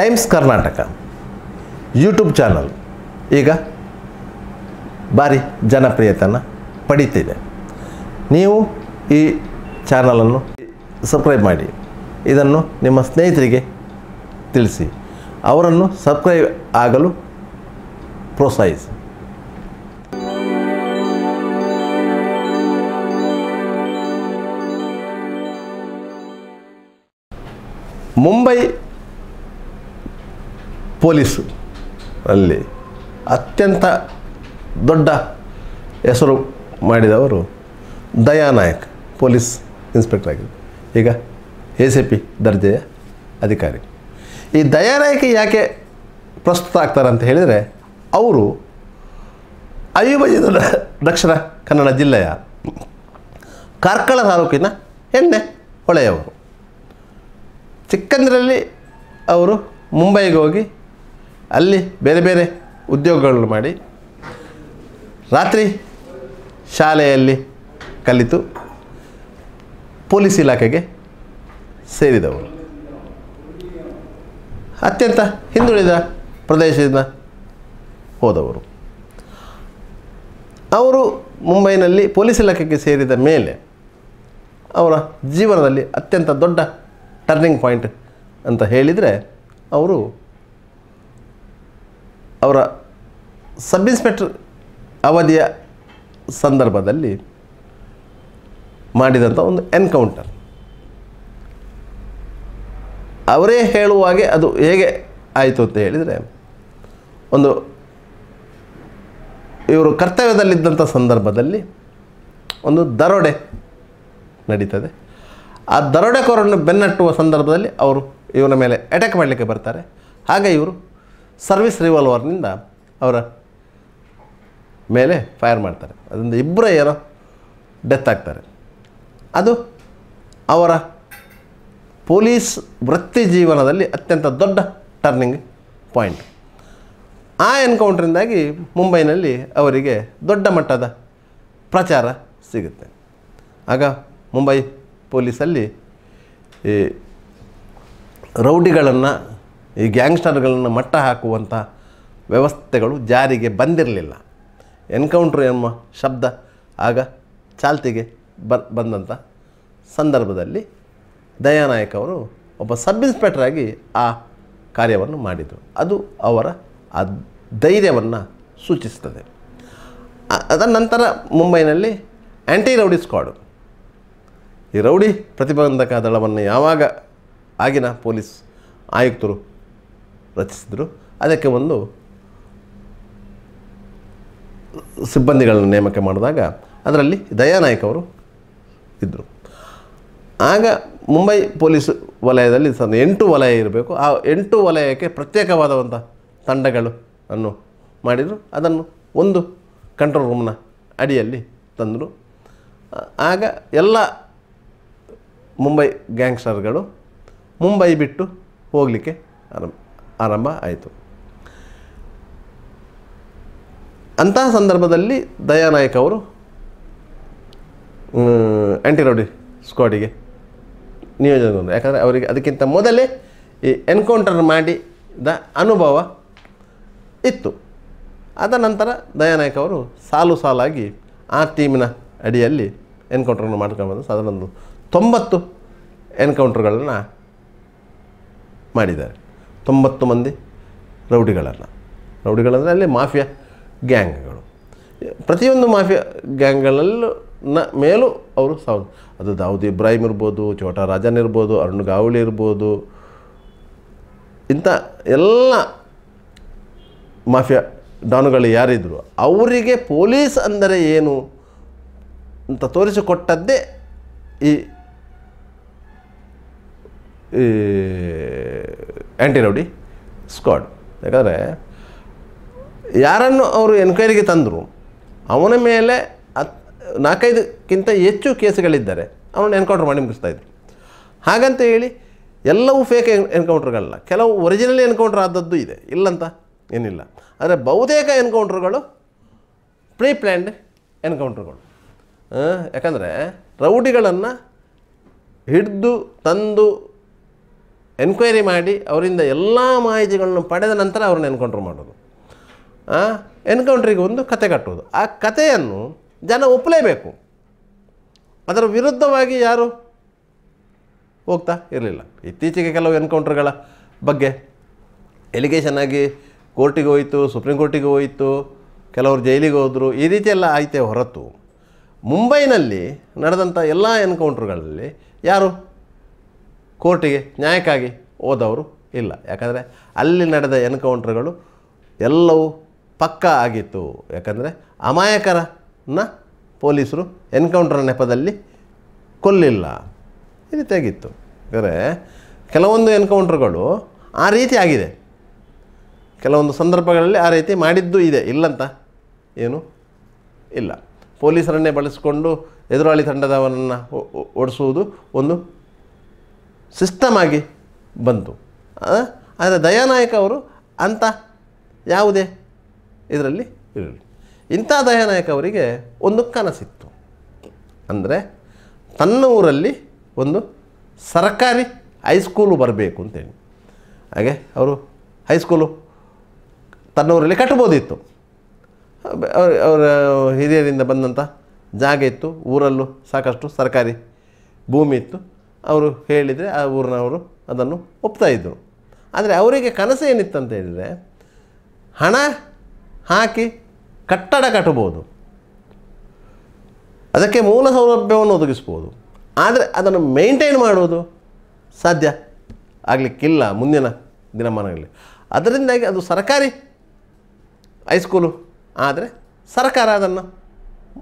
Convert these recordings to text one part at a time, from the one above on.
Times Karnataka YouTube channel ಈಗ ಭಾರಿ ಜನಪ್ರಿಯತೆಯನ್ನು ಪಡೀತಿದೆ. ನೀವು ಈ ಚಾನಲನ್ನು ಸಬ್ಸ್ಕ್ರೈಬ್ ಮಾಡಿ. ಇದನ್ನು ನಿಮ್ಮ ಸ್ನೇಹಿತರಿಗೆ ತಿಳಿಸಿ. ಅವರನ್ನು ಸಬ್ಸ್ಕ್ರೈಬ್ ಆಗಲು ಪ್ರೋತ್ಸಾಹಿಸಿ. ಮುಂಬೈ ಪೊಲೀಸು ಅಲ್ಲಿ ಅತ್ಯಂತ ದೊಡ್ಡ ಹೆಸರು ಮಾಡಿದವರು ದಯಾನಾಯಕ್ ಪೊಲೀಸ್ ಇನ್ಸ್ಪೆಕ್ಟರ್ ಆಗಿದ್ದರು. ಈಗ ಎ ಸಿ ಪಿ ದರ್ಜೆಯ ಅಧಿಕಾರಿ. ಈ ದಯಾನಾಯಕ ಯಾಕೆ ಪ್ರಸ್ತುತ ಆಗ್ತಾರೆ ಅಂತ ಹೇಳಿದರೆ, ಅವರು ಅವಿಭಜಿತ ದಕ್ಷಿಣ ಕನ್ನಡ ಜಿಲ್ಲೆಯ ಕಾರ್ಕಳ ತಾಲೂಕಿನ ಎಣ್ಣೆ ಹೊಳೆಯವರು. ಚಿಕ್ಕಂದ್ರಲ್ಲಿ ಅವರು ಮುಂಬೈಗೆ ಹೋಗಿ ಅಲ್ಲಿ ಬೇರೆ ಬೇರೆ ಉದ್ಯೋಗಗಳನ್ನು ಮಾಡಿ ರಾತ್ರಿ ಶಾಲೆಯಲ್ಲಿ ಕಲಿತು ಪೊಲೀಸ್ ಇಲಾಖೆಗೆ ಸೇರಿದವರು. ಅತ್ಯಂತ ಹಿಂದುಳಿದ ಪ್ರದೇಶದಿಂದ ಹೋದವರು. ಅವರು ಮುಂಬೈನಲ್ಲಿ ಪೊಲೀಸ್ ಇಲಾಖೆಗೆ ಸೇರಿದ ಮೇಲೆ ಅವರ ಜೀವನದಲ್ಲಿ ಅತ್ಯಂತ ದೊಡ್ಡ ಟರ್ನಿಂಗ್ ಪಾಯಿಂಟ್ ಅಂತ ಹೇಳಿದರೆ, ಅವರು ಅವರ ಸಬ್ ಇನ್ಸ್ಪೆಕ್ಟರ್ ಅವಧಿಯ ಸಂದರ್ಭದಲ್ಲಿ ಮಾಡಿದಂಥ ಒಂದು ಎನ್ಕೌಂಟರ್. ಅವರೇ ಹೇಳುವ ಹಾಗೆ ಅದು ಹೇಗೆ ಆಯಿತು ಅಂತ ಹೇಳಿದರೆ, ಒಂದು ಇವರು ಕರ್ತವ್ಯದಲ್ಲಿದ್ದಂಥ ಸಂದರ್ಭದಲ್ಲಿ ಒಂದು ದರೋಡೆ ನಡೀತದೆ. ಆ ದರೋಡೆಕೋರನ್ನು ಬೆನ್ನಟ್ಟುವ ಸಂದರ್ಭದಲ್ಲಿ ಅವರು ಇವನ ಮೇಲೆ ಅಟ್ಯಾಕ್ ಮಾಡಲಿಕ್ಕೆ ಬರ್ತಾರೆ. ಹಾಗೆ ಇವರು ಸರ್ವಿಸ್ ರಿವಾಲ್ವರ್ನಿಂದ ಅವರ ಮೇಲೆ ಫೈರ್ ಮಾಡ್ತಾರೆ. ಅದರಿಂದ ಇಬ್ಬರ ಏನೋ ಡೆತ್ ಆಗ್ತಾರೆ. ಅದು ಅವರ ಪೊಲೀಸ್ ವೃತ್ತಿ ಜೀವನದಲ್ಲಿ ಅತ್ಯಂತ ದೊಡ್ಡ ಟರ್ನಿಂಗ್ ಪಾಯಿಂಟ್ ಆ ಎನ್ಕೌಂಟ್ರಿಂದಾಗಿ ಮುಂಬೈನಲ್ಲಿ ಅವರಿಗೆ ದೊಡ್ಡ ಮಟ್ಟದ ಪ್ರಚಾರ ಸಿಗುತ್ತೆ. ಆಗ ಮುಂಬೈ ಪೊಲೀಸಲ್ಲಿ ಈ ರೌಡಿಗಳನ್ನು ಈ ಗ್ಯಾಂಗ್ಸ್ಟರ್ಗಳನ್ನು ಮಟ್ಟ ಹಾಕುವಂಥ ವ್ಯವಸ್ಥೆಗಳು ಜಾರಿಗೆ ಬಂದಿರಲಿಲ್ಲ. ಎನ್ಕೌಂಟ್ರ್ ಎಂಬ ಶಬ್ದ ಆಗ ಚಾಲ್ತಿಗೆ ಬ ಬಂದಂಥ ಸಂದರ್ಭದಲ್ಲಿ ದಯಾನಾಯಕ್ ಅವರು ಒಬ್ಬ ಸಬ್ ಇನ್ಸ್ಪೆಕ್ಟರ್ ಆಗಿ ಆ ಕಾರ್ಯವನ್ನು ಮಾಡಿದರು. ಅದು ಅವರ ಆ ಧೈರ್ಯವನ್ನು ಸೂಚಿಸ್ತದೆ. ಅದರ ನಂತರ ಮುಂಬೈನಲ್ಲಿ ಆ್ಯಂಟಿ ರೌಡಿ ಸ್ಕ್ವಾಡು. ಈ ರೌಡಿ ಪ್ರತಿಬಂಧಕ ದಳವನ್ನು ಯಾವಾಗ ಆಗಿನ ಪೊಲೀಸ್ ಆಯುಕ್ತರು ರಚಿಸಿದರು. ಅದಕ್ಕೆ ಒಂದು ಸಿಬ್ಬಂದಿಗಳನ್ನು ನೇಮಕ ಮಾಡಿದಾಗ ಅದರಲ್ಲಿ ದಯಾನಾಯಕ್ ಅವರು ಇದ್ದರು ಆಗ ಮುಂಬೈ ಪೊಲೀಸ್ ವಲಯದಲ್ಲಿ ಸಹ ಎಂಟು ವಲಯ ಇರಬೇಕು. ಆ ಎಂಟು ವಲಯಕ್ಕೆ ಪ್ರತ್ಯೇಕವಾದಂಥ ತಂಡಗಳು ಅನ್ನು ಮಾಡಿದರು. ಅದನ್ನು ಒಂದು ಕಂಟ್ರೋಲ್ ರೂಮ್ನ ಅಡಿಯಲ್ಲಿ ತಂದರು. ಆಗ ಎಲ್ಲ ಮುಂಬೈ ಗ್ಯಾಂಗ್ಸ್ಟರ್ಗಳು ಮುಂಬೈ ಬಿಟ್ಟು ಹೋಗಲಿಕ್ಕೆ ಆರಂಭ ಆರಂಭ ಆಯಿತು. ಅಂತಹ ಸಂದರ್ಭದಲ್ಲಿ ದಯಾನಾಯಕ್ ಅವರು ಆ್ಯಂಟಿ ರೌಡಿ ಸ್ಕ್ವಾಡಿಗೆ ನಿಯೋಜನೆಗೊಂಡು ಯಾಕಂದರೆ ಅವರಿಗೆ ಅದಕ್ಕಿಂತ ಮೊದಲೇ ಈ ಎನ್ಕೌಂಟರ್ ಮಾಡಿದ ಅನುಭವ ಇತ್ತು. ಅದ ನಂತರ ದಯಾನಾಯಕ್ ಅವರು ಸಾಲು ಸಾಲಾಗಿ ಆ ಟೀಮಿನ ಅಡಿಯಲ್ಲಿ ಎನ್ಕೌಂಟ್ರನ್ನು ಮಾಡ್ಕೊಂಡು ಸಾಧಾರಣ ಒಂದು ತೊಂಬತ್ತು ಎನ್ಕೌಂಟ್ರ್ಗಳನ್ನು ಮಾಡಿದ್ದಾರೆ. ತೊಂಬತ್ತು ಮಂದಿ ರೌಡಿಗಳನ್ನು. ರೌಡಿಗಳಂದರೆ ಅಲ್ಲಿ ಮಾಫಿಯಾ ಗ್ಯಾಂಗ್ಗಳು. ಪ್ರತಿಯೊಂದು ಮಾಫಿಯಾ ಗ್ಯಾಂಗ್ಗಳಲ್ಲೂ ನ ಮೇಲೂ ಅವರು ಸಾವು. ಅದು ದಾವೂದ್ ಇಬ್ರಾಹಿಂ ಇರ್ಬೋದು ಚೋಟಾ ರಾಜನ್ ಇರ್ಬೋದು, ಅರುಣ್ ಗಾವಳಿ ಇರ್ಬೋದು. ಇಂಥ ಎಲ್ಲ ಮಾಫಿಯಾ ಡಾನುಗಳು ಯಾರಿದ್ರು ಅವರಿಗೆ ಪೊಲೀಸ್ ಅಂದರೆ ಏನು ಅಂತ ತೋರಿಸಿಕೊಟ್ಟದ್ದೇ ಈ ಈ ಆ್ಯಂಟಿ ರೌಡಿ, ಸ್ಕ್ವಾಡ್. ಯಾಕಂದರೆ ಯಾರನ್ನು ಅವರು ಎನ್ಕ್ವೈರಿಗೆ ತಂದರು, ಅವನ ಮೇಲೆ ಹತ್ ನಾಲ್ಕೈದಕ್ಕಿಂತ ಹೆಚ್ಚು ಕೇಸುಗಳಿದ್ದಾರೆ ಅವನು ಎನ್ಕೌಂಟ್ರ್ ಮಾಡಿ ಮುಗಿಸ್ತಾಯಿದ್ರು ಹಾಗಂತ ಹೇಳಿ ಎಲ್ಲವೂ ಫೇಕ್ ಎನ್ಕೌಂಟ್ರ್ಗಳಲ್ಲ, ಕೆಲವು ಒರಿಜಿನಲ್ ಎನ್ಕೌಂಟ್ರ್ ಆದದ್ದು ಇದೆ, ಇಲ್ಲಂತ ಏನಿಲ್ಲ. ಆದರೆ ಬಹುತೇಕ ಎನ್ಕೌಂಟ್ರ್ಗಳು ಪ್ರೀ ಪ್ಲ್ಯಾಂಡ್ ಎನ್ಕೌಂಟ್ರ್ಗಳು ಯಾಕಂದರೆ ರೌಡಿಗಳನ್ನು ಹಿಡಿದು, ತಂದು ಎನ್ಕ್ವೈರಿ ಮಾಡಿ ಅವರಿಂದ ಎಲ್ಲ ಮಾಹಿತಿಗಳನ್ನು ಪಡೆದ ನಂತರ ಅವ್ರನ್ನ ಎನ್ಕೌಂಟ್ರ್ ಮಾಡೋದು. ಎನ್ಕೌಂಟ್ರಿಗೆ ಒಂದು ಕತೆ ಕಟ್ಟೋದು ಆ ಕಥೆಯನ್ನು ಜನ ಒಪ್ಪಲೇಬೇಕು. ಅದರ ವಿರುದ್ಧವಾಗಿ ಯಾರು ಹೋಗ್ತಾ ಇರಲಿಲ್ಲ. ಇತ್ತೀಚೆಗೆ ಕೆಲವು ಎನ್ಕೌಂಟ್ರ್ಗಳ ಬಗ್ಗೆ ಎಲಿಗೇಷನ್ ಆಗಿ ಕೋರ್ಟಿಗೆ ಹೋಯಿತು, ಸುಪ್ರೀಂ ಕೋರ್ಟಿಗೆ ಹೋಯಿತು, ಕೆಲವರು ಜೈಲಿಗೆ ಹೋದರು, ಈ ರೀತಿಯೆಲ್ಲ ಆಯಿತೇ ಹೊರತು ಮುಂಬೈನಲ್ಲಿ ನಡೆದಂಥ ಎಲ್ಲ ಎನ್ಕೌಂಟ್ರ್ಗಳಲ್ಲಿ ಯಾರು ಕೋರ್ಟಿಗೆ ನ್ಯಾಯಕ್ಕಾಗಿ ಹೋದವರು ಇಲ್ಲ. ಯಾಕಂದರೆ ಅಲ್ಲಿ ನಡೆದ ಎನ್ಕೌಂಟ್ರ್ಗಳು ಎಲ್ಲವೂ ಪಕ್ಕಾ ಆಗಿತ್ತು. ಯಾಕಂದರೆ ಅಮಾಯಕರನ್ನ ಪೊಲೀಸರು ಎನ್ಕೌಂಟ್ರ್ ನೆಪದಲ್ಲಿ ಕೊಲ್ಲಿಲ್ಲ. ಈ ರೀತಿಯಾಗಿತ್ತು ಯಾಕಂದರೆ ಕೆಲವೊಂದು ಎನ್ಕೌಂಟ್ರ್ಗಳು ಆ ರೀತಿ ಆಗಿದೆ. ಕೆಲವೊಂದು ಸಂದರ್ಭಗಳಲ್ಲಿ ಆ ರೀತಿ ಮಾಡಿದ್ದು ಇದೆ. ಇಲ್ಲಂತ ಏನು ಇಲ್ಲ. ಪೊಲೀಸರನ್ನೇ ಬಳಸಿಕೊಂಡು ಎದುರಾಳಿ ತಂಡದವನನ್ನು ಓಡಿಸುವುದು ಒಂದು ಸಿಸ್ಟಮ್ ಆಗಿ ಬಂತು. ಆದರೆ ದಯಾನಾಯಕ ಅವರು ಅಂಥ ಯಾವುದೇ ಇದರಲ್ಲಿ ಇರಲಿ. ಇಂಥ ದಯಾನಾಯಕ ಅವರಿಗೆ ಒಂದು ಕನಸಿತ್ತು. ಅಂದರೆ ತನ್ನ ಊರಲ್ಲಿ ಒಂದು ಸರ್ಕಾರಿ ಹೈಸ್ಕೂಲು ಬರಬೇಕು ಅಂತೇಳಿ. ಹಾಗೆ ಅವರು ಹೈಸ್ಕೂಲು ತನ್ನ ಊರಲ್ಲಿ ಕಟ್ಬೋದಿತ್ತು ಅವರ ಹಿರಿಯರಿಂದ ಬಂದಂಥ ಜಾಗ ಇತ್ತು. ಊರಲ್ಲೂ ಸಾಕಷ್ಟು ಸರ್ಕಾರಿ ಭೂಮಿ ಇತ್ತು. ಅವರು ಹೇಳಿದರೆ ಆ ಊರಿನವರು ಅದನ್ನು ಒಪ್ತಾಯಿದ್ರು ಆದರೆ ಅವರಿಗೆ ಕನಸು ಏನಿತ್ತು ಅಂತ ಹೇಳಿದರೆ ಹಣ ಹಾಕಿ ಕಟ್ಟಡ ಕಟ್ಟಬೋದು ಅದಕ್ಕೆ ಮೂಲ ಸೌಲಭ್ಯವನ್ನು ಒದಗಿಸ್ಬೋದು ಆದರೆ ಅದನ್ನು ಮೇಂಟೈನ್ ಮಾಡುವುದು ಸಾಧ್ಯ ಆಗಲಿಕ್ಕಿಲ್ಲ ಮುಂದಿನ ದಿನಮಾನಗಳಲ್ಲಿ. ಅದರಿಂದಾಗಿ ಅದು ಸರ್ಕಾರಿ ಹೈಸ್ಕೂಲು, ಆದರೆ ಸರ್ಕಾರ ಅದನ್ನು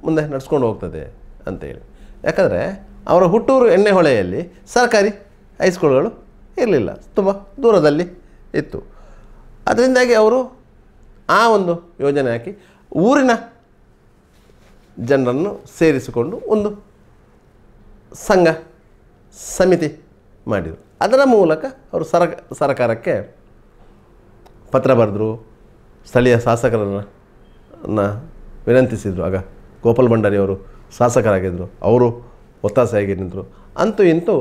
ಮುಂದೆ ನಡೆಸ್ಕೊಂಡು ಹೋಗ್ತದೆ ಅಂತೇಳಿ ಯಾಕಂದರೆ ಅವರ ಹುಟ್ಟೂರು ಎಣ್ಣೆಹೊಳೆಯಲ್ಲಿ ಸರ್ಕಾರಿ ಹೈಸ್ಕೂಲ್ಗಳು ಇರಲಿಲ್ಲ. ತುಂಬ ದೂರದಲ್ಲಿ ಇತ್ತು. ಅದರಿಂದಾಗಿ ಅವರು ಆ ಒಂದು ಯೋಜನೆ ಹಾಕಿ ಊರಿನ ಜನರನ್ನು ಸೇರಿಸಿಕೊಂಡು ಒಂದು ಸಂಘ ಸಮಿತಿ ಮಾಡಿದರು. ಅದರ ಮೂಲಕ ಅವರು ಸರ, ಸರ್ಕಾರಕ್ಕೆ ಪತ್ರ ಬರೆದರು, ಸ್ಥಳೀಯ ಶಾಸಕರನ್ನು ವಿನಂತಿಸಿದರು. ಆಗ ಗೋಪಾಲ್ ಭಂಡಾರಿ ಅವರು ಶಾಸಕರಾಗಿದ್ದರು ಅವರು ಒತ್ತಾಸೆಯಾಗಿ ನಿಂತರು ಅಂತೂ ಇಂತೂ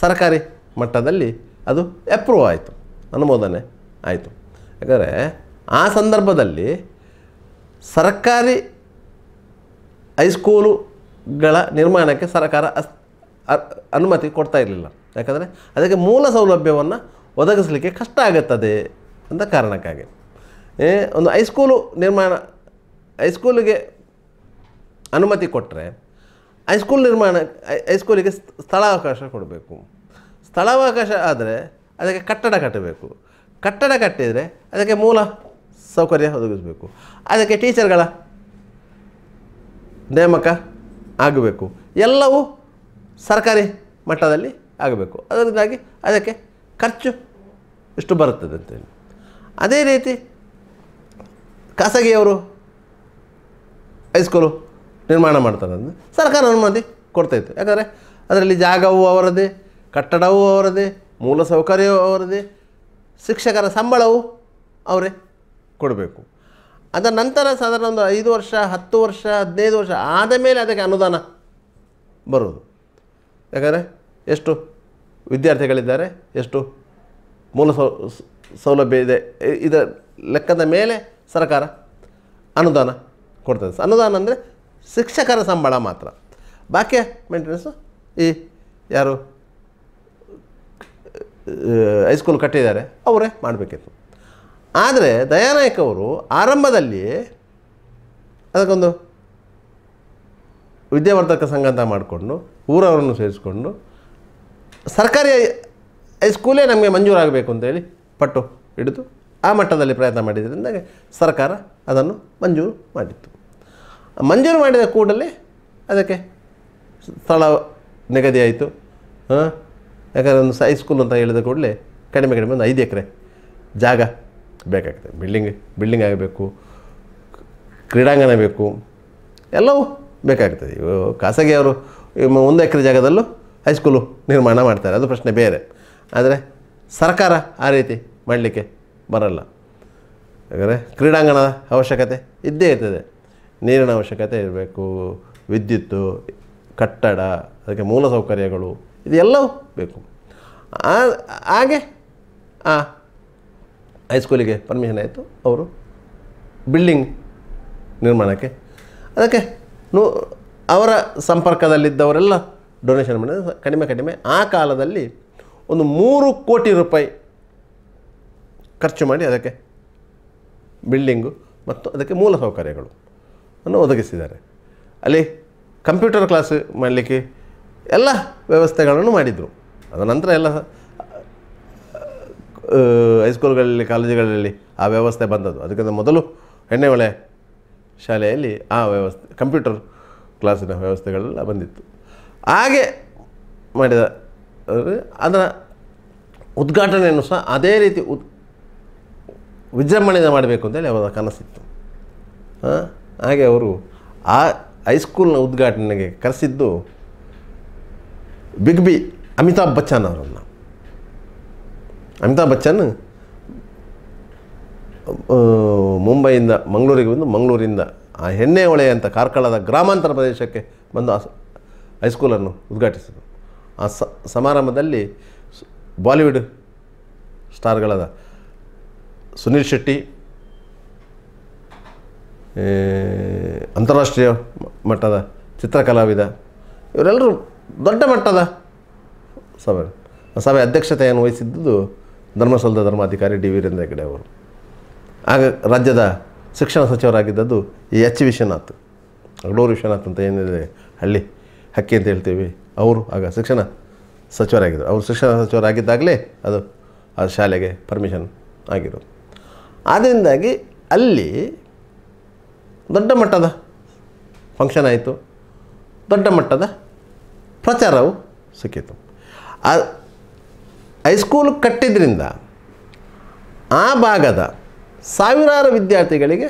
ಸರ್ಕಾರಿ ಮಟ್ಟದಲ್ಲಿ ಅದು ಅಪ್ರೂವ್ ಆಯಿತು, ಅನುಮೋದನೆ ಆಯಿತು. ಯಾಕಂದರೆ ಆ ಸಂದರ್ಭದಲ್ಲಿ ಸರ್ಕಾರಿ ಹೈಸ್ಕೂಲುಗಳ ನಿರ್ಮಾಣಕ್ಕೆ ಸರ್ಕಾರ ಅನುಮತಿ ಕೊಡ್ತಾ ಇರಲಿಲ್ಲ. ಯಾಕಂದರೆ ಅದಕ್ಕೆ ಮೂಲ ಸೌಲಭ್ಯವನ್ನು ಒದಗಿಸಲಿಕ್ಕೆ ಕಷ್ಟ ಆಗುತ್ತದೆ ಅಂತ ಕಾರಣಕ್ಕಾಗಿ. ಒಂದು ಹೈಸ್ಕೂಲು ನಿರ್ಮಾಣ ಹೈಸ್ಕೂಲಿಗೆ ಅನುಮತಿ ಕೊಟ್ಟರೆ ಹೈಸ್ಕೂಲ್ ನಿರ್ಮಾಣ ಹೈಸ್ಕೂಲಿಗೆ ಸ್ಥ- ಸ್ಥಳಾವಕಾಶ ಕೊಡಬೇಕು. ಸ್ಥಳಾವಕಾಶ ಆದರೆ ಅದಕ್ಕೆ ಕಟ್ಟಡ ಕಟ್ಟಬೇಕು. ಕಟ್ಟಡ ಕಟ್ಟಿದರೆ ಅದಕ್ಕೆ ಮೂಲ ಸೌಕರ್ಯ ಒದಗಿಸಬೇಕು. ಅದಕ್ಕೆ ಟೀಚರ್ಗಳ ನೇಮಕ ಆಗಬೇಕು. ಎಲ್ಲವೂ ಸರ್ಕಾರಿ ಮಟ್ಟದಲ್ಲಿ ಆಗಬೇಕು. ಅದರಿಂದಾಗಿ ಅದಕ್ಕೆ ಖರ್ಚು ಇಷ್ಟು ಬರುತ್ತದೆ ಅಂತೇಳಿ ಅದೇ ರೀತಿ ಖಾಸಗಿಯವರು ಹೈಸ್ಕೂಲು ನಿರ್ಮಾಣ ಮಾಡ್ತಾರೆ ಅಂದರೆ ಸರ್ಕಾರ ಅನುಮತಿ ಕೊಡ್ತಾಯಿತ್ತು ಯಾಕಂದರೆ ಅದರಲ್ಲಿ ಜಾಗವೂ ಅವರದೇ, ಕಟ್ಟಡವೂ ಅವರದೇ, ಮೂಲ ಸೌಕರ್ಯವೂ ಅವರದೇ, ಶಿಕ್ಷಕರ ಸಂಬಳವೂ ಅವರೇ ಕೊಡಬೇಕು. ಅದರ ನಂತರ ಸಾಧಾರಣ ಒಂದು ಐದು ವರ್ಷ, ಹತ್ತು ವರ್ಷ, ಹದಿನೈದು ವರ್ಷ ಆದ ಮೇಲೆ ಅದಕ್ಕೆ ಅನುದಾನ ಬರುವುದು. ಯಾಕಂದರೆ ಎಷ್ಟು ವಿದ್ಯಾರ್ಥಿಗಳಿದ್ದಾರೆ, ಎಷ್ಟು ಮೂಲ ಸೌಲಭ್ಯ ಇದೆ ಇದರ ಲೆಕ್ಕದ ಮೇಲೆ ಸರ್ಕಾರ ಅನುದಾನ ಕೊಡ್ತದೆ. ಅನುದಾನ ಅಂದರೆ ಶಿಕ್ಷಕರ ಸಂಬಳ ಮಾತ್ರ. ಬಾಕಿ ಮೇಂಟೆನೆನ್ಸು ಈ ಯಾರು ಹೈಸ್ಕೂಲ್ ಕಟ್ಟಿದ್ದಾರೆ, ಅವರೇ ಮಾಡಬೇಕಿತ್ತು. ಆದರೆ ದಯಾನಾಯಕ್ ಅವರು ಆರಂಭದಲ್ಲಿ ಅದಕ್ಕೊಂದು ವಿದ್ಯಾವರ್ಧಕ ಸಂಘ ಅಂತ ಮಾಡಿಕೊಂಡು, ಊರವರನ್ನು ಸೇರಿಸಿಕೊಂಡು, ಸರ್ಕಾರಿ ಹೈಸ್ಕೂಲೇ ನಮಗೆ ಮಂಜೂರಾಗಬೇಕು ಅಂತೇಳಿ ಪಟ್ಟು ಹಿಡಿದು ಆ ಮಟ್ಟದಲ್ಲಿ ಪ್ರಯತ್ನ ಮಾಡಿದ್ರಿಂದ ಸರ್ಕಾರ ಅದನ್ನು ಮಂಜೂರು ಮಾಡಿತ್ತು. ಮಂಜೂರು ಮಾಡಿದ ಕೂಡಲೇ ಅದಕ್ಕೆ ಸ್ಥಳ ನಿಗದಿ ಆಯಿತು ಹಾಂ? ಯಾಕಂದರೆ ಒಂದು ಹೈಸ್ಕೂಲ್ ಅಂತ ಹೇಳಿದ ಕೂಡಲೇ ಕಡಿಮೆ ಕಡಿಮೆ ಒಂದು ಐದು ಎಕರೆ ಜಾಗ ಬೇಕಾಗ್ತದೆ ಬಿಲ್ಡಿಂಗ್ ಬಿಲ್ಡಿಂಗ್ ಆಗಬೇಕು, ಕ್ರೀಡಾಂಗಣ ಬೇಕು, ಎಲ್ಲವೂ ಬೇಕಾಗ್ತದೆ ಖಾಸಗಿಯವರು ಒಂದು ಎಕರೆ ಜಾಗದಲ್ಲೂ ಹೈಸ್ಕೂಲು ನಿರ್ಮಾಣ ಮಾಡ್ತಾರೆ. ಅದು ಪ್ರಶ್ನೆ ಬೇರೆ. ಆದರೆ ಸರ್ಕಾರ ಆ ರೀತಿ ಮಾಡಲಿಕ್ಕೆ ಬರಲ್ಲ. ಯಾಕಂದರೆ ಕ್ರೀಡಾಂಗಣದ ಅವಶ್ಯಕತೆ ಇದ್ದೇ ಇರ್ತದೆ. ನೀರಿನ ಅವಶ್ಯಕತೆ ಇರಬೇಕು, ವಿದ್ಯುತ್ತು, ಕಟ್ಟಡ, ಅದಕ್ಕೆ ಮೂಲ ಸೌಕರ್ಯಗಳು, ಇದೆಲ್ಲವೂ ಬೇಕು. ಹಾಗೆ, ಆ ಹೈಸ್ಕೂಲಿಗೆ ಪರ್ಮಿಷನ್ ಆಯಿತು, ಅವರು ಬಿಲ್ಡಿಂಗ್ ನಿರ್ಮಾಣಕ್ಕೆ. ಅದಕ್ಕೆ ನೂ, ಅವರ ಸಂಪರ್ಕದಲ್ಲಿದ್ದವರೆಲ್ಲ ಡೊನೇಷನ್ ಮಾಡಿದ ಕಡಿಮೆ ಕಡಿಮೆ, ಆ ಕಾಲದಲ್ಲಿ ಒಂದು ಮೂರು ಕೋಟಿ ರೂಪಾಯಿ ಖರ್ಚು ಮಾಡಿ ಅದಕ್ಕೆ ಬಿಲ್ಡಿಂಗು ಮತ್ತು ಅದಕ್ಕೆ ಮೂಲ ಸೌಕರ್ಯಗಳು. ಅನ್ನು ಒದಗಿಸಿದ್ದಾರೆ. ಅಲ್ಲಿ ಕಂಪ್ಯೂಟರ್ ಕ್ಲಾಸ್ ಮಾಡಲಿಕ್ಕೆ ಎಲ್ಲ ವ್ಯವಸ್ಥೆಗಳನ್ನು ಮಾಡಿದರು. ಅದರ ನಂತರ ಎಲ್ಲ ಹೈಸ್ಕೂಲ್ಗಳಲ್ಲಿ ಕಾಲೇಜುಗಳಲ್ಲಿ ಆ ವ್ಯವಸ್ಥೆ ಬಂದದ್ದು. ಅದಕ್ಕಿಂತ ಮೊದಲು ಎಣ್ಣೆಹೊಳೆ ಶಾಲೆಯಲ್ಲಿ ಆ ವ್ಯವಸ್ಥೆ ಕಂಪ್ಯೂಟರ್ ಕ್ಲಾಸಿನ ವ್ಯವಸ್ಥೆಗಳೆಲ್ಲ ಬಂದಿತ್ತು. ಹಾಗೆ ಮಾಡಿದ ಅದರ ಉದ್ಘಾಟನೆಯನ್ನು ಸಹ ಅದೇ ರೀತಿ ಉದ್ ವಿಜೃಂಭಣೆಯಿಂದ ಮಾಡಬೇಕು ಅಂತೇಳಿ ಅವರ ಕನಸಿತ್ತು. ಆ, ಹಾಗೆ ಅವರು ಆ ಹೈಸ್ಕೂಲ್ನ ಉದ್ಘಾಟನೆಗೆ ಕರೆಸಿದ್ದು ಬಿಗ್ ಬಿ ಅಮಿತಾಬ್ ಬಚ್ಚನ್ ಅವರನ್ನು. ಅಮಿತಾಬ್ ಬಚ್ಚನ್ ಮುಂಬೈಯಿಂದ ಮಂಗಳೂರಿಗೆ ಬಂದು ಮಂಗಳೂರಿಂದ ಆ ಹೆಣ್ಣೆ ಹೊಳೆ ಅಂತ ಕಾರ್ಕಳದ ಗ್ರಾಮಾಂತರ ಪ್ರದೇಶಕ್ಕೆ ಬಂದು ಆ ಹೈಸ್ಕೂಲನ್ನು ಉದ್ಘಾಟಿಸಿದರು. ಆ ಸಮಾರಂಭದಲ್ಲಿ ಬಾಲಿವುಡ್ ಸ್ಟಾರ್ಗಳಾದ ಸುನೀಲ್ ಶೆಟ್ಟಿ ಅಂತಾರಾಷ್ಟ್ರೀಯ ಮಟ್ಟದ ಚಿತ್ರಕಲಾವಿದ. ಇವರೆಲ್ಲರೂ ದೊಡ್ಡ ಮಟ್ಟದ ಸಭೆ. ಸಭೆ ಅಧ್ಯಕ್ಷತೆಯನ್ನು ವಹಿಸಿದ್ದುದು ಧರ್ಮಸ್ಥಳದ ಧರ್ಮಾಧಿಕಾರಿ ಡಿ ವೀರೇಂದ್ರ ಹೆಗಡೆ ಅವರು. ಆಗ ರಾಜ್ಯದ ಶಿಕ್ಷಣ ಸಚಿವರಾಗಿದ್ದದ್ದು ಈ ಎಚ್ ವಿಶ್ವನಾಥ್. ಅಗಡೂರು ವಿಶ್ವನಾಥ್ ಅಂತ ಏನಿದೆ, ಹಳ್ಳಿ ಹಕ್ಕಿ ಅಂತ ಹೇಳ್ತೀವಿ. ಅವರು ಆಗ ಶಿಕ್ಷಣ ಸಚಿವರಾಗಿದ್ದರು. ಅವರು ಶಿಕ್ಷಣ ಸಚಿವರಾಗಿದ್ದಾಗಲೇ ಅದು ಆ ಶಾಲೆಗೆ ಪರ್ಮಿಷನ್ ಆಗಿರೋದು. ಆದ್ದರಿಂದಾಗಿ ಅಲ್ಲಿ ದೊಡ್ಡ ಮಟ್ಟದ ಫಂಕ್ಷನ್ ಆಯಿತು. ದೊಡ್ಡ ಮಟ್ಟದ ಪ್ರಚಾರವು ಸಿಕ್ಕಿತು. ಆ ಹೈಸ್ಕೂಲ್ ಕಟ್ಟಿದ್ರಿಂದ ಆ ಭಾಗದ ಸಾವಿರಾರು ವಿದ್ಯಾರ್ಥಿಗಳಿಗೆ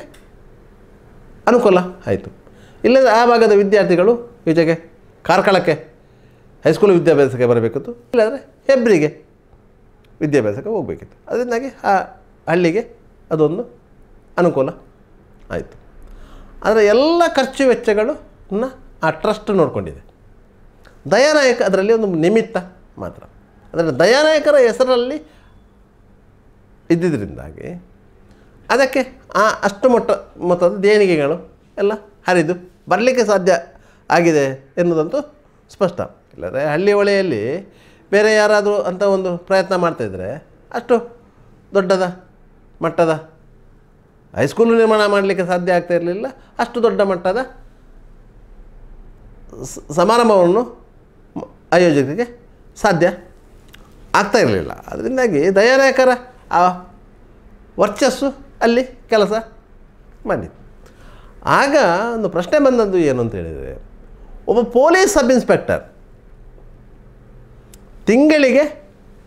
ಅನುಕೂಲ ಆಯಿತು. ಇಲ್ಲದೆ ಆ ಭಾಗದ ವಿದ್ಯಾರ್ಥಿಗಳು ಈಚೆಗೆ ಕಾರ್ಕಳಕ್ಕೆ ಹೈಸ್ಕೂಲ್ ವಿದ್ಯಾಭ್ಯಾಸಕ್ಕೆ ಬರಬೇಕಿತ್ತು. ಇಲ್ಲಾಂದರೆ ಹೆಬ್ರಿಗೆ ವಿದ್ಯಾಭ್ಯಾಸಕ್ಕೆ ಹೋಗಬೇಕಿತ್ತು. ಅದರಿಂದಾಗಿ ಆ ಹಳ್ಳಿಗೆ ಅದೊಂದು ಅನುಕೂಲ ಆಯಿತು. ಆದರೆ ಎಲ್ಲ ಖರ್ಚು ವೆಚ್ಚಗಳನ್ನು ಆ ಟ್ರಸ್ಟ್ ನೋಡಿಕೊಂಡಿದೆ. ದಯಾನಾಯಕ ಅದರಲ್ಲಿ ಒಂದು ನಿಮಿತ್ತ ಮಾತ್ರ. ಅದರ ದಯಾನಾಯಕರ ಹೆಸರಲ್ಲಿ ಇದ್ದಿದ್ದರಿಂದಾಗಿ ಅದಕ್ಕೆ ಆ ಅಷ್ಟು ಮೊಟ್ಟ ಮೊತ್ತದ ದೇಣಿಗೆಗಳು ಎಲ್ಲ ಹರಿದು ಬರಲಿಕ್ಕೆ ಸಾಧ್ಯ ಆಗಿದೆ ಎನ್ನುವುದಂತೂ ಸ್ಪಷ್ಟ. ಇಲ್ಲದೆ ಹಳ್ಳಿ ಒಳೆಯಲ್ಲಿ ಬೇರೆ ಯಾರಾದರೂ ಅಂತ ಒಂದು ಪ್ರಯತ್ನ ಮಾಡ್ತಾಯಿದ್ರೆ ಅಷ್ಟು ದೊಡ್ಡದ ಮಟ್ಟದ ಹೈಸ್ಕೂಲು ನಿರ್ಮಾಣ ಮಾಡಲಿಕ್ಕೆ ಸಾಧ್ಯ ಆಗ್ತಾ ಇರಲಿಲ್ಲ. ಅಷ್ಟು ದೊಡ್ಡ ಮಟ್ಟದ ಸಮಾರಂಭವನ್ನು ಆಯೋಜಕರಿಗೆ ಸಾಧ್ಯ ಆಗ್ತಾ ಇರಲಿಲ್ಲ. ಅದರಿಂದಾಗಿ ದಯಾನಾಯಕರ ಆ, ವರ್ಚಸ್ಸು ಅಲ್ಲಿ ಕೆಲಸ ಮಾಡಿತ್ತು ಆಗ ಒಂದು ಪ್ರಶ್ನೆ ಬಂದದ್ದು ಏನು ಅಂತ ಹೇಳಿದರೆ, ಒಬ್ಬ ಪೊಲೀಸ್ ಸಬ್ ಇನ್ಸ್ಪೆಕ್ಟರ್ ತಿಂಗಳಿಗೆ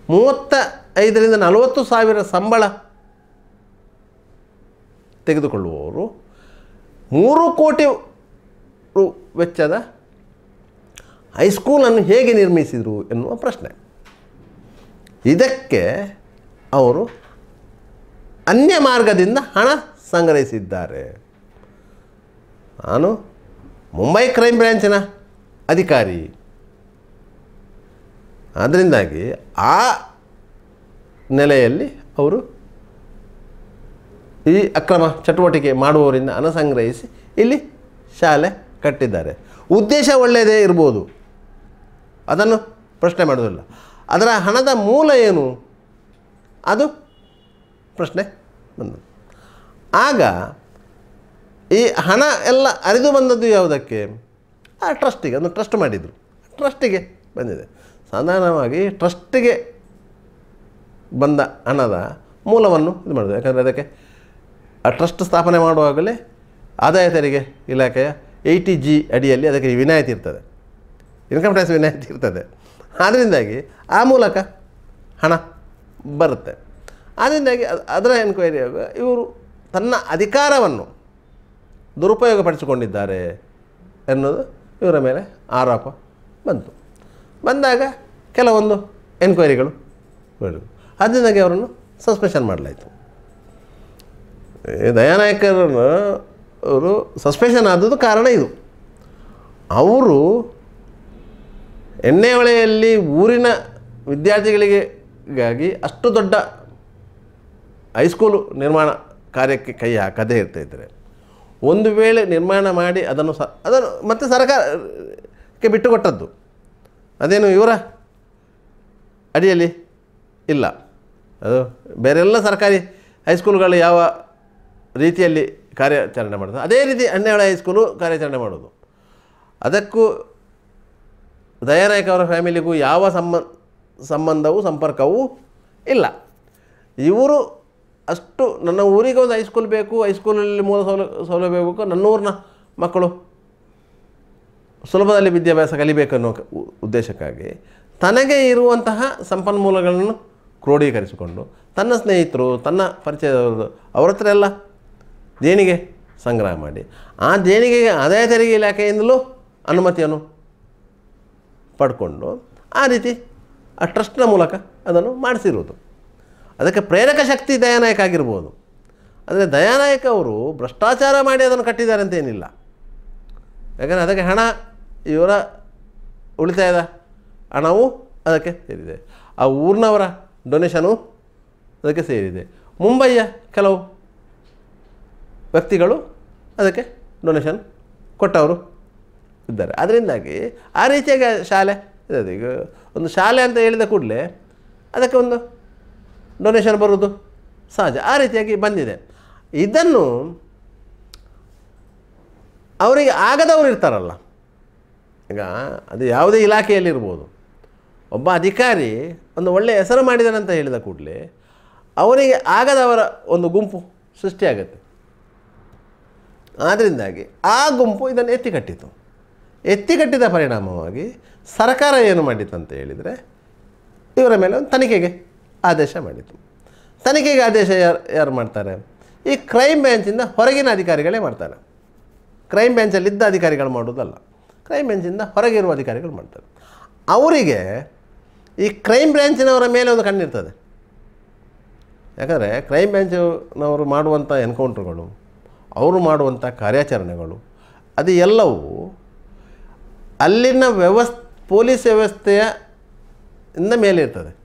ಮೂವತ್ತ ಐದರಿಂದ ನಲವತ್ತು ಸಾವಿರ ಸಂಬಳ ತೆಗೆದುಕೊಳ್ಳುವವರು ಮೂರು ಕೋಟಿ ವೆಚ್ಚದ ಹೈಸ್ಕೂಲನ್ನು ಹೇಗೆ ನಿರ್ಮಿಸಿದರು ಎನ್ನುವ ಪ್ರಶ್ನೆ. ಇದಕ್ಕೆ ಅವರು ಅನ್ಯ ಮಾರ್ಗದಿಂದ ಹಣ ಸಂಗ್ರಹಿಸಿದ್ದಾರೆ. ನಾನು ಮುಂಬೈ ಕ್ರೈಮ್ ಬ್ರ್ಯಾಂಚಿನ ಅಧಿಕಾರಿ. ಅದರಿಂದಾಗಿ ಆ ನೆಲೆಯಲ್ಲಿ ಅವರು ಈ ಅಕ್ರಮ ಚಟುವಟಿಕೆ ಮಾಡುವವರಿಂದ ಹಣ ಸಂಗ್ರಹಿಸಿ ಇಲ್ಲಿ ಶಾಲೆ ಕಟ್ಟಿದ್ದಾರೆ. ಉದ್ದೇಶ ಒಳ್ಳೆಯದೇ ಇರ್ಬೋದು. ಅದನ್ನು ಪ್ರಶ್ನೆ ಮಾಡೋದಿಲ್ಲ ಅದರ ಹಣದ ಮೂಲ ಏನು? ಅದು ಪ್ರಶ್ನೆ ಬಂದದ್ದು. ಆಗ ಈ ಹಣ ಎಲ್ಲ ಅರಿದು ಬಂದದ್ದು ಯಾವುದಕ್ಕೆ? ಆ ಟ್ರಸ್ಟಿಗೆ, ಅದನ್ನು ಟ್ರಸ್ಟ್ ಮಾಡಿದರು. ಟ್ರಸ್ಟಿಗೆ ಬಂದಿದೆ. ಸಾಧಾರಣವಾಗಿ ಟ್ರಸ್ಟಿಗೆ ಬಂದ ಹಣದ ಮೂಲವನ್ನು ಇದು ಮಾಡೋದು ಯಾಕಂದರೆ ಅದಕ್ಕೆ ಆ ಟ್ರಸ್ಟ್ ಸ್ಥಾಪನೆ ಮಾಡುವಾಗಲೇ ಆದಾಯ ತೆರಿಗೆ ಇಲಾಖೆಯ ಏಯ್ಟಿ ಜಿ ಅಡಿಯಲ್ಲಿ ಅದಕ್ಕೆ ವಿನಾಯಿತಿ ಇರ್ತದೆ. ಇನ್ಕಮ್ ಟ್ಯಾಕ್ಸ್ ವಿನಾಯಿತಿ ಇರ್ತದೆ. ಆದ್ದರಿಂದಾಗಿ ಆ ಮೂಲಕ ಹಣ ಬರುತ್ತೆ. ಆದ್ದರಿಂದಾಗಿ ಅದರ ಎನ್ಕ್ವೈರಿ ಇವರು ತನ್ನ ಅಧಿಕಾರವನ್ನು ದುರುಪಯೋಗಪಡಿಸಿಕೊಂಡಿದ್ದಾರೆ ಎನ್ನುವುದು ಇವರ ಮೇಲೆ ಆರೋಪ ಬಂತು. ಬಂದಾಗ ಕೆಲವೊಂದು ಎನ್ಕ್ವೈರಿಗಳು ಅದರಿಂದಾಗಿ ಅವರನ್ನು ಸಸ್ಪೆಷನ್ ಮಾಡಲಾಯಿತು. ದಯಾನಾಯಕರನ್ನು ಅವರು ಸಸ್ಪೆಷನ್ ಆದದ್ದು ಕಾರಣ ಇದು. ಅವರು ಎಣ್ಣೆ ಹೊಳೆಯಲ್ಲಿ ಊರಿನ ವಿದ್ಯಾರ್ಥಿಗಳಿಗೆಗಾಗಿ ಅಷ್ಟು ದೊಡ್ಡ ಹೈಸ್ಕೂಲು ನಿರ್ಮಾಣ ಕಾರ್ಯಕ್ಕೆ ಕೈ ಹಾಕದೇ ಇರ್ತಾ ಇದ್ದರೆ. ಒಂದು ವೇಳೆ ನಿರ್ಮಾಣ ಮಾಡಿ ಅದನ್ನು ಸ, ಅದನ್ನು ಮತ್ತೆ ಸರ್ಕಾರಕ್ಕೆ ಬಿಟ್ಟುಕೊಟ್ಟದ್ದು. ಅದೇನು ಇವರ ಅಡಿಯಲ್ಲಿ? ಇಲ್ಲ. ಅದು ಬೇರೆಲ್ಲ ಸರ್ಕಾರಿ ಹೈಸ್ಕೂಲ್ಗಳು ಯಾವ ರೀತಿಯಲ್ಲಿ ಕಾರ್ಯಾಚರಣೆ ಮಾಡೋದು. ಅದೇ ರೀತಿ ಹನ್ನೆರಡು ಹೈಸ್ಕೂಲು ಕಾರ್ಯಾಚರಣೆ ಮಾಡೋದು. ಅದಕ್ಕೂ ದಯಾನಾಯಕ್ ಅವರ ಫ್ಯಾಮಿಲಿಗೂ ಯಾವ ಸಂಬ, ಸಂಬಂಧವೂ, ಸಂಪರ್ಕವೂ ಇಲ್ಲ. ಇವರು ಅಷ್ಟು ನನ್ನ ಊರಿಗೆ ಒಂದು ಹೈಸ್ಕೂಲ್ ಬೇಕು ಹೈಸ್ಕೂಲಲ್ಲಿ ಮೂಲ ಸೌಲ, ಸೌಲಭ್ಯ ಬೇಕು ನನ್ನ ಊರಿನ ಮಕ್ಕಳು ಸುಲಭದಲ್ಲಿ ವಿದ್ಯಾಭ್ಯಾಸ ಕಲಿಬೇಕು ಅನ್ನೋ ಉದ್ದೇಶಕ್ಕಾಗಿ ತನಗೆ ಇರುವಂತಹ ಸಂಪನ್ಮೂಲಗಳನ್ನು ಕ್ರೋಢೀಕರಿಸಿಕೊಂಡು ತನ್ನ ಸ್ನೇಹಿತರು, ತನ್ನ ಪರಿಚಯದವರು ಅವ್ರ ಹತ್ರ ಎಲ್ಲ ದೇಣಿಗೆ ಸಂಗ್ರಹ ಮಾಡಿ. ಆ ದೇಣಿಗೆಗೆ ಆದಾಯ ತೆರಿಗೆ ಇಲಾಖೆಯಿಂದಲೂ ಅನುಮತಿಯನ್ನು ಪಡ್ಕೊಂಡು ಆ ರೀತಿ ಆ ಟ್ರಸ್ಟ್ನ ಮೂಲಕ ಅದನ್ನು ಮಾಡಿಸಿರುವುದು. ಅದಕ್ಕೆ ಪ್ರೇರಕ ಶಕ್ತಿ ದಯಾನಾಯಕ ಆಗಿರ್ಬೋದು. ಆದರೆ ದಯಾನಾಯಕ ಅವರು ಭ್ರಷ್ಟಾಚಾರ ಮಾಡಿ ಅದನ್ನು ಕಟ್ಟಿದ್ದಾರೆ ಅಂತ ಏನಿಲ್ಲ. ಯಾಕಂದರೆ ಅದಕ್ಕೆ ಹಣ, ಇವರ ಉಳಿತಾಯದ ಹಣವೂ ಅದಕ್ಕೆ ಸೇರಿದೆ. ಆ ಊರಿನವರ ಡೊನೇಷನು ಅದಕ್ಕೆ ಸೇರಿದೆ. ಮುಂಬೈಯ ಕೆಲವು ವ್ಯಕ್ತಿಗಳು ಅದಕ್ಕೆ ಡೊನೇಷನ್ ಕೊಟ್ಟವರು ಇದ್ದಾರೆ. ಅದರಿಂದಾಗಿ ಆ ರೀತಿಯಾಗಿ ಶಾಲೆ ಇದೆ ಈಗ ಒಂದು ಶಾಲೆ ಅಂತ ಹೇಳಿದ ಕೂಡಲೇ ಅದಕ್ಕೆ ಒಂದು ಡೊನೇಷನ್ ಬರೋದು ಸಹಜ. ಆ ರೀತಿಯಾಗಿ ಬಂದಿದೆ. ಇದನ್ನು ಅವರಿಗೆ ಆಗದವರು ಇರ್ತಾರಲ್ಲ. ಈಗ ಅದು ಯಾವುದೇ ಇಲಾಖೆಯಲ್ಲಿರ್ಬೋದು ಒಬ್ಬ ಅಧಿಕಾರಿ ಒಂದು ಒಳ್ಳೆಯ ಹೆಸರು ಮಾಡಿದಾನಂತ ಹೇಳಿದ ಕೂಡಲೇ ಅವರಿಗೆ ಆಗದವರ ಒಂದು ಗುಂಪು ಸೃಷ್ಟಿಯಾಗುತ್ತೆ. ಆದ್ದರಿಂದಾಗಿ ಆ ಗುಂಪು ಇದನ್ನು ಎತ್ತಿಕಟ್ಟಿತು. ಎತ್ತಿಕಟ್ಟಿದ ಪರಿಣಾಮವಾಗಿ ಸರ್ಕಾರ ಏನು ಮಾಡಿತು ಅಂತ ಹೇಳಿದರೆ ಇವರ ಮೇಲೆ ಒಂದು ತನಿಖೆಗೆ ಆದೇಶ ಮಾಡಿತು. ತನಿಖೆಗೆ ಆದೇಶ ಯಾರು ಯಾರು ಮಾಡ್ತಾರೆ? ಈ ಕ್ರೈಮ್ ಬ್ಯಾಂಚಿಂದ ಹೊರಗಿನ ಅಧಿಕಾರಿಗಳೇ ಮಾಡ್ತಾರೆ. ಕ್ರೈಮ್ ಬ್ಯಾಂಚಲ್ಲಿದ್ದ ಅಧಿಕಾರಿಗಳು ಮಾಡೋದಲ್ಲ ಕ್ರೈಮ್ ಬ್ಯಾಂಚಿಂದ ಹೊರಗಿರುವ ಅಧಿಕಾರಿಗಳು ಮಾಡ್ತಾರೆ. ಅವರಿಗೆ ಈ ಕ್ರೈಮ್ ಬ್ರ್ಯಾಂಚಿನವರ ಮೇಲೆ ಒಂದು ಕಣ್ಣಿರ್ತದೆ. ಯಾಕಂದರೆ ಕ್ರೈಮ್ ಬ್ರ್ಯಾಂಚ್ನವರು ಮಾಡುವಂಥ ಎನ್ಕೌಂಟ್ರುಗಳು ಅವರು ಮಾಡುವಂಥ ಕಾರ್ಯಾಚರಣೆಗಳು, ಅದು ಎಲ್ಲವೂ ಅಲ್ಲಿನ ವ್ಯವಸ್, ಪೊಲೀಸ್ ವ್ಯವಸ್ಥೆಯ ಇಂದ ಮೇಲೆ ಇರ್ತದೆ.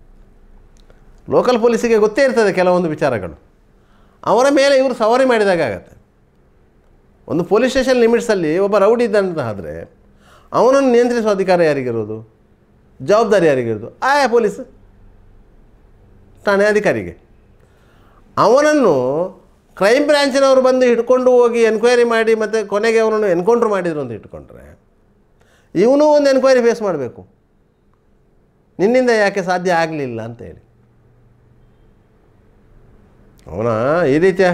ಲೋಕಲ್ ಪೊಲೀಸಿಗೆ ಗೊತ್ತೇ ಇರ್ತದೆ ಕೆಲವೊಂದು ವಿಚಾರಗಳು. ಅವರ ಮೇಲೆ ಇವರು ಸವಾರಿ ಮಾಡಿದಾಗ ಆಗತ್ತೆ. ಒಂದು ಪೊಲೀಸ್ ಸ್ಟೇಷನ್ ಲಿಮಿಟ್ಸಲ್ಲಿ ಒಬ್ಬ ರೌಡಿ ಇದ್ದಂತ ಆದರೆ, ಅವನನ್ನು ನಿಯಂತ್ರಿಸುವ ಅಧಿಕಾರ ಯಾರಿಗಿರೋದು? ಜವಾಬ್ದಾರಿ ಯಾರಿಗಿರೋದು? ಆಯಾ ಪೊಲೀಸ್ ಠಾಣೆ ಅಧಿಕಾರಿಗೆ. ಅವನನ್ನು ಕ್ರೈಮ್ ಬ್ರ್ಯಾಂಚಿನವರು ಬಂದು ಹಿಡ್ಕೊಂಡು ಹೋಗಿ ಎನ್ಕ್ವೈರಿ ಮಾಡಿ ಮತ್ತು ಕೊನೆಗೆ ಅವರನ್ನು ಎನ್ಕೌಂಟ್ರ್ ಮಾಡಿದ್ರು ಅಂತ ಇಟ್ಕೊಂಡ್ರೆ, ಇವನು ಒಂದು ಎನ್ಕ್ವೈರಿ ಫೇಸ್ ಮಾಡಬೇಕು. ನಿನ್ನಿಂದ ಯಾಕೆ ಸಾಧ್ಯ ಆಗಲಿಲ್ಲ ಅಂತ ಹೇಳಿ ಅವನ ಈ ರೀತಿಯ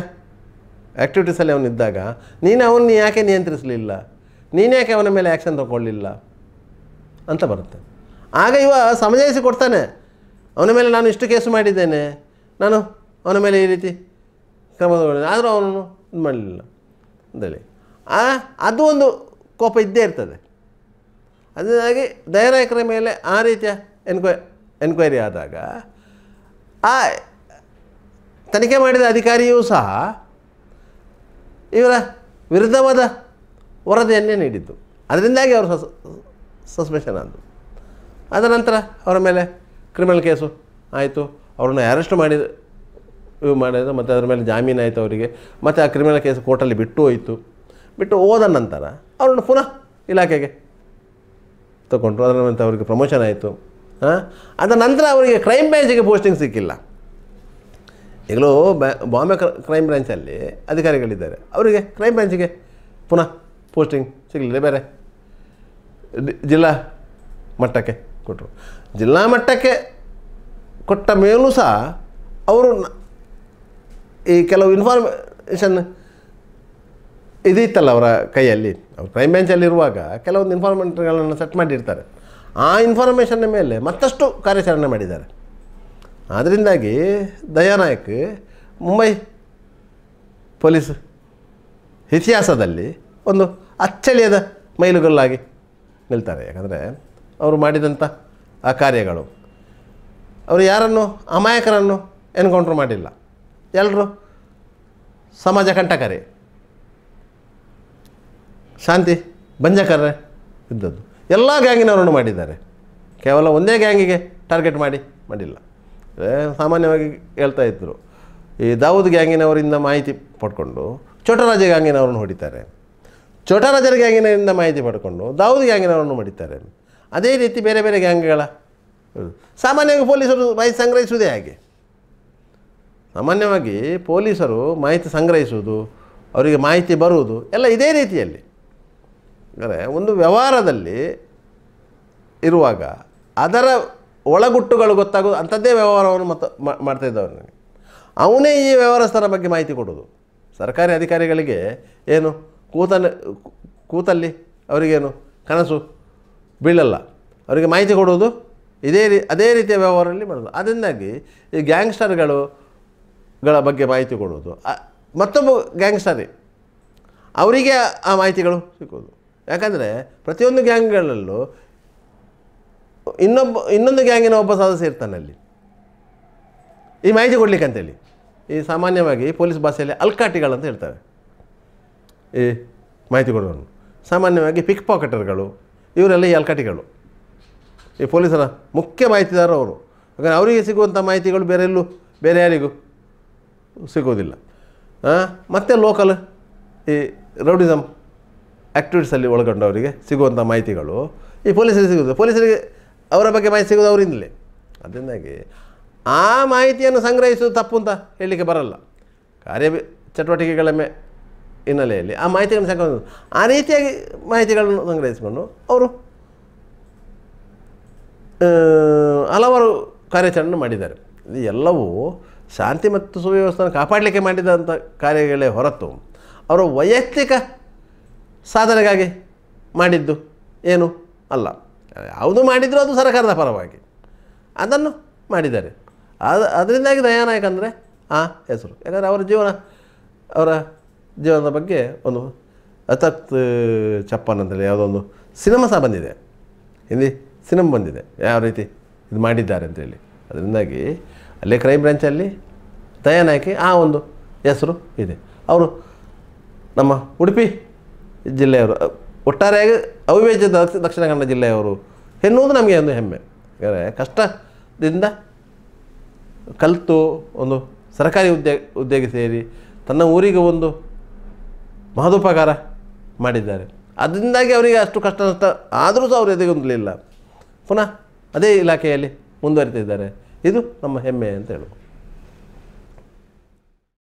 ಆ್ಯಕ್ಟಿವಿಟೀಸಲ್ಲಿ ಅವನಿದ್ದಾಗ ನೀನು ಅವನ್ನ ಯಾಕೆ ನಿಯಂತ್ರಿಸಲಿಲ್ಲ? ನೀನು ಯಾಕೆ ಅವನ ಮೇಲೆ ಆ್ಯಕ್ಷನ್ ತಗೊಳ್ಳಿಲ್ಲ? ಅಂತ ಬರುತ್ತೆ. ಆಗ ಇವ ಸಮಜಾಯಿಸಿ ಕೊಡ್ತಾನೆ, ಅವನ ಮೇಲೆ ನಾನು ಇಷ್ಟು ಕೇಸು ಮಾಡಿದ್ದೇನೆ, ನಾನು ಅವನ ಮೇಲೆ ಈ ರೀತಿ ಕ್ರಮ ತಗೊಂಡಿದ್ದೆ ಆದರೂ ಅವನು ಇದು ಮಾಡಲಿಲ್ಲ. ಆ, ಅದು ಒಂದು ಕೋಪ ಇದ್ದೇ ಇರ್ತದೆ. ಅದರಿಂದಾಗಿ ದಯನಾಯಕರ ಮೇಲೆ ಆ ರೀತಿಯ ಎನ್ಕ್ವೈ, ಎನ್ಕ್ವೈರಿ ಆದಾಗ, ಆ ತನಿಖೆ ಮಾಡಿದ ಅಧಿಕಾರಿಯೂ ಸಹ ಇವರ ವಿರುದ್ಧವಾದ ವರದಿಯನ್ನೇ ನೀಡಿದ್ದು. ಅದರಿಂದಾಗಿ ಅವರು ಸಸ್ ಸಸ್ಪೆಷನ್ ಆದರು ಅದ ನಂತರ ಅವರ ಮೇಲೆ ಕ್ರಿಮಿನಲ್ ಕೇಸು ಆಯಿತು. ಅವರನ್ನು ಅರೆಸ್ಟ್ ಮಾಡಿದ ಇವು ಮಾಡಿದ ಮತ್ತು ಅದ್ರ ಮೇಲೆ ಜಾಮೀನು ಆಯಿತು ಅವರಿಗೆ. ಮತ್ತು ಆ ಕ್ರಿಮಿನಲ್ ಕೇಸ್ ಕೋರ್ಟಲ್ಲಿ ಬಿಟ್ಟು ಹೋಯಿತು. ಬಿಟ್ಟು ಹೋದ ನಂತರ ಅವ್ರನ್ನ ಪುನಃ ಇಲಾಖೆಗೆ ತಗೊಂಡ್ರು. ಅದರ ನಂತರ ಅವರಿಗೆ ಪ್ರಮೋಷನ್ ಆಯಿತು. ಹಾಂ ಅದ ನಂತರ ಅವರಿಗೆ ಕ್ರೈಮ್ ಬ್ರಾಂಚಿಗೆ ಪೋಸ್ಟಿಂಗ್ ಸಿಕ್ಕಿಲ್ಲ. ಈಗಲೂ ಬಾಂಬೆ ಕ್ರ- ಕ್ರೈಮ್ ಬ್ರಾಂಚಲ್ಲಿ ಅಧಿಕಾರಿಗಳಿದ್ದಾರೆ. ಅವರಿಗೆ ಕ್ರೈಮ್ ಬ್ರಾಂಚಿಗೆ ಪುನಃ ಪೋಸ್ಟಿಂಗ್ ಸಿಗಲಿಲ್ಲ. ಬೇರೆ ಜಿಲ್ಲಾ ಮಟ್ಟಕ್ಕೆ ಕೊಟ್ಟರು ಜಿಲ್ಲಾ ಮಟ್ಟಕ್ಕೆ ಕೊಟ್ಟ ಮೇಲೂ ಸಹ ಅವರು ಈ ಕೆಲವು ಇನ್ಫಾರ್ಮೇಷನ್ ಇದಿತ್ತಲ್ಲ ಅವರ ಕೈಯಲ್ಲಿ. ಅವ್ರು ಕ್ರೈಮ್ ಬ್ರಾಂಚಲ್ಲಿರುವಾಗ ಕೆಲವೊಂದು ಇನ್ಫಾರ್ಮೇಷನ್ಗಳನ್ನು ಸೆಟ್ ಮಾಡಿರ್ತಾರೆ. ಆ ಇನ್ಫಾರ್ಮೇಷನ್ನ ಮೇಲೆ ಮತ್ತಷ್ಟು ಕಾರ್ಯಾಚರಣೆ ಮಾಡಿದ್ದಾರೆ. ಅದರಿಂದಾಗಿ ದಯಾನಾಯಕ್ ಮುಂಬೈ ಪೊಲೀಸ್ ಇತಿಹಾಸದಲ್ಲಿ ಒಂದು ಅಚ್ಚಳಿಯದ ಮೈಲುಗಲ್ಲಾಗಿ ನಿಲ್ತಾರೆ. ಯಾಕಂದರೆ ಅವರು ಮಾಡಿದಂಥ ಆ ಕಾರ್ಯಗಳು. ಅವರು ಯಾರನ್ನು ಅಮಾಯಕರನ್ನು ಎನ್ಕೌಂಟ್ರ್ ಮಾಡಿಲ್ಲ. ಎಲ್ಲರೂ ಸಮಾಜ ಕಂಟಕರೇ. ಶಾಂತಿ, ಬಂಜಕರ್ರೆ ಇದ್ದದ್ದು. ಎಲ್ಲ ಗ್ಯಾಂಗಿನವರನ್ನು ಮಾಡಿದ್ದಾರೆ. ಕೇವಲ ಒಂದೇ ಗ್ಯಾಂಗಿಗೆ ಟಾರ್ಗೆಟ್ ಮಾಡಿ ಮಾಡಿಲ್ಲ. ಸಾಮಾನ್ಯವಾಗಿ ಹೇಳ್ತಾ ಇದ್ದರು ಈ ದಾವೂದ್ ಗ್ಯಾಂಗಿನವರಿಂದ ಮಾಹಿತಿ ಪಡ್ಕೊಂಡು ಚೋಟರಾಜ ಗ್ಯಾಂಗಿನವರನ್ನು ಹೊಡಿತಾರೆ. ಚೋಟರಾಜರ ಗ್ಯಾಂಗಿನಿಂದ ಮಾಹಿತಿ ಪಡ್ಕೊಂಡು ದಾವೂದ್ ಗ್ಯಾಂಗಿನವರನ್ನು ಹೊಡಿತಾರೆ. ಅದೇ ರೀತಿ ಬೇರೆ ಬೇರೆ ಗ್ಯಾಂಗ್ಗಳ. ಸಾಮಾನ್ಯವಾಗಿ ಪೊಲೀಸರು ಮಾಹಿತಿ ಸಂಗ್ರಹಿಸುವುದೇ ಹಾಗೆ. ಸಾಮಾನ್ಯವಾಗಿ ಪೊಲೀಸರು ಮಾಹಿತಿ ಸಂಗ್ರಹಿಸುವುದು, ಅವರಿಗೆ ಮಾಹಿತಿ ಬರುವುದು ಎಲ್ಲ ಇದೇ ರೀತಿಯಲ್ಲಿ. ಅಂದರೆ ಒಂದು ವ್ಯವಹಾರದಲ್ಲಿ ಇರುವಾಗ ಅದರ ಒಳಗುಟ್ಟುಗಳು ಗೊತ್ತಾಗೋದು ಅಂಥದ್ದೇ ವ್ಯವಹಾರವನ್ನು ಮತ್ತು ಮಾಡ್ತಾಯಿದ್ದವನು ನನಗೆ. ಅವನೇ ಈ ವ್ಯವಹಾರಸ್ಥರ ಬಗ್ಗೆ ಮಾಹಿತಿ ಕೊಡೋದು. ಸರ್ಕಾರಿ ಅಧಿಕಾರಿಗಳಿಗೆ ಏನು? ಕೂತಲ್ಲಿ ಕೂತಲ್ಲಿ ಅವರಿಗೇನು? ಕನಸು ಬೀಳಲ್ಲ. ಅವರಿಗೆ ಮಾಹಿತಿ ಕೊಡೋದು ಇದೇ ರೀ, ಅದೇ ರೀತಿಯ ವ್ಯವಹಾರದಲ್ಲಿ ಮಾಡೋದು. ಅದರಿಂದಾಗಿ ಈ ಗ್ಯಾಂಗ್ಸ್ಟರ್ಗಳು ಗಳ ಬಗ್ಗೆ ಮಾಹಿತಿ ಕೊಡೋದು ಮತ್ತೊಬ್ಬ ಗ್ಯಾಂಗ್ಸ್ಟರೇ ಅವರಿಗೆ ಆ ಮಾಹಿತಿಗಳು ಸಿಕ್ಕೋದು ಯಾಕಂದರೆ ಪ್ರತಿಯೊಂದು ಗ್ಯಾಂಗ್ಗಳಲ್ಲೂ ಇನ್ನೊಬ್ಬ, ಇನ್ನೊಂದು ಗ್ಯಾಂಗಿನ ಒಬ್ಬ ಸದಸ್ಯ ಇರ್ತಾನೆ ಅಲ್ಲಿ. ಈ ಮಾಹಿತಿ ಕೊಡ್ಲಿಕ್ಕೆ ಅಂತೇಳಿ ಈ ಸಾಮಾನ್ಯವಾಗಿ ಪೊಲೀಸ್ ಭಾಷೆಯಲ್ಲಿ ಅಲ್ಕಾಟಿಗಳಂತ ಹೇಳ್ತಾರೆ. ಈ ಮಾಹಿತಿ ಕೊಡೋನು ಸಾಮಾನ್ಯವಾಗಿ ಪಿಕ್ ಪಾಕೆಟರ್ಗಳು, ಇವರೆಲ್ಲ ಈ ಅಲ್ಕಾಟಿಗಳು. ಈ ಪೊಲೀಸರ ಮುಖ್ಯ ಮಾಹಿತಿದಾರರು ಅವರು. ಯಾಕಂದರೆ ಅವರಿಗೆ ಸಿಗುವಂಥ ಮಾಹಿತಿಗಳು ಬೇರೆ ಎಲ್ಲೂ, ಬೇರೆ ಯಾರಿಗೂ? ಸಿಗೋದಿಲ್ಲ. ಮತ್ತು ಲೋಕಲ್ ಈ ರೌಡಿಸಮ್ ಆ್ಯಕ್ಟಿವಿಟೀಸಲ್ಲಿ ಒಳಗೊಂಡವರಿಗೆ ಸಿಗುವಂಥ ಮಾಹಿತಿಗಳು ಈ ಪೊಲೀಸರಿಗೆ ಸಿಗೋದು ಪೊಲೀಸರಿಗೆ ಅವರ ಬಗ್ಗೆ ಮಾಹಿತಿ ಸಿಗೋದು ಅವರಿಂದಲೇ ಅದರಿಂದಾಗಿ ಆ ಮಾಹಿತಿಯನ್ನು ಸಂಗ್ರಹಿಸೋದು ತಪ್ಪು ಅಂತ ಹೇಳಲಿಕ್ಕೆ ಬರಲ್ಲ. ಕಾರ್ಯ ಚಟುವಟಿಕೆಗಳ ಮೇ ಹಿನ್ನೆಲೆಯಲ್ಲಿ ಆ ಮಾಹಿತಿಗಳನ್ನು ಸಂಗ್ರಹ ಆ ರೀತಿಯಾಗಿ ಮಾಹಿತಿಗಳನ್ನು ಸಂಗ್ರಹಿಸಿಕೊಂಡು ಅವರು ಹಲವಾರು ಕಾರ್ಯಾಚರಣೆ ಮಾಡಿದ್ದಾರೆ. ಎಲ್ಲವೂ ಶಾಂತಿ ಮತ್ತು ಸುವ್ಯವಸ್ಥೆಯನ್ನು ಕಾಪಾಡಲಿಕ್ಕೆ ಮಾಡಿದಂಥ ಕಾರ್ಯಗಳೇ ಹೊರತು ಅವರು ವೈಯಕ್ತಿಕ ಸಾಧನೆಗಾಗಿ ಮಾಡಿದ್ದು ಏನು ಅಲ್ಲ. ಯಾವುದು ಮಾಡಿದರೂ ಅದು ಸರ್ಕಾರದ ಪರವಾಗಿ ಅದನ್ನು ಮಾಡಿದ್ದಾರೆ. ಅದು ಅದರಿಂದಾಗಿ ದಯಾನಾಯಕ್ ಅಂದರೆ ಆ ಹೆಸರು. ಯಾಕಂದರೆ ಅವರ ಜೀವನ, ಅವರ ಜೀವನದ ಬಗ್ಗೆ ಒಂದು ಅತತ್ ಚಪ್ಪನ್ ಅಂತೇಳಿ ಯಾವುದೊಂದು ಸಿನಿಮಾ ಸಹ ಬಂದಿದೆ. ಹಿಂದಿ ಸಿನಿಮಾ ಬಂದಿದೆ. ಯಾವ ರೀತಿ ಇದು ಮಾಡಿದ್ದಾರೆ ಅಂತೇಳಿ. ಅದರಿಂದಾಗಿ ಅಲ್ಲೇ ಕ್ರೈಮ್ ಬ್ರಾಂಚಲ್ಲಿ ದಯಾನಾಯಕಿ ಆ ಒಂದು ಹೆಸರು ಇದೆ. ಅವರು ನಮ್ಮ ಉಡುಪಿ ಜಿಲ್ಲೆಯವರು ಒಟ್ಟಾರೆಯಾಗಿ ಅವಿಭಾಜ್ಯ ದಕ್ಷಿಣ ಕನ್ನಡ ಜಿಲ್ಲೆಯವರು ಎನ್ನುವುದು ನಮಗೆ ಒಂದು ಹೆಮ್ಮೆ. ಯಾಕಂದರೆ ಕಷ್ಟದಿಂದ ಕಲಿತು ಒಂದು ಸರ್ಕಾರಿ ಉದ್ಯೋಗ ಉದ್ಯೋಗ ಸೇರಿ ತನ್ನ ಊರಿಗೆ ಒಂದು ಮಹದೋಪಕಾರ ಮಾಡಿದ್ದಾರೆ. ಅದರಿಂದಾಗಿ ಅವರಿಗೆ ಅಷ್ಟು ಕಷ್ಟ ನಷ್ಟ ಆದರೂ ಸಹ ಅವರು ಎದೆಗೊಂದಲಿಲ್ಲ. ಪುನಃ ಅದೇ ಇಲಾಖೆಯಲ್ಲಿ ಮುಂದುವರಿತಿದ್ದಾರೆ. ಇದು ನಮ್ಮ ಹೆಮ್ಮೆ ಅಂತ ಹೇಳುವ